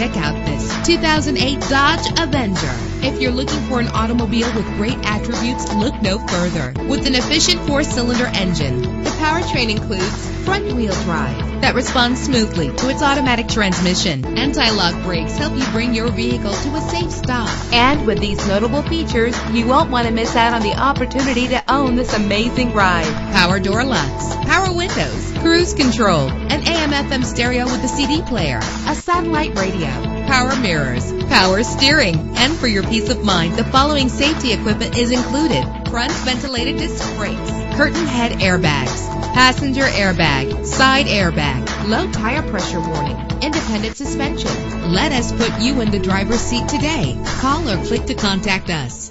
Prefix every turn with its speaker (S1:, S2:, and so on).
S1: Check out this 2008 Dodge Avenger. If you're looking for an automobile with great attributes, look no further. With an efficient four-cylinder engine, the powertrain includes front-wheel drive that responds smoothly to its automatic transmission. Anti-lock brakes help you bring your vehicle to a safe stop. And with these notable features, you won't want to miss out on the opportunity to own this amazing ride. Power door locks, power windows, cruise control, an AM/FM stereo with a CD player, a satellite radio, power mirrors, power steering, and for your peace of mind, the following safety equipment is included: front ventilated disc brakes, curtain head airbags, passenger airbag, side airbag, low tire pressure warning, independent suspension. Let us put you in the driver's seat today. Call or click to contact us.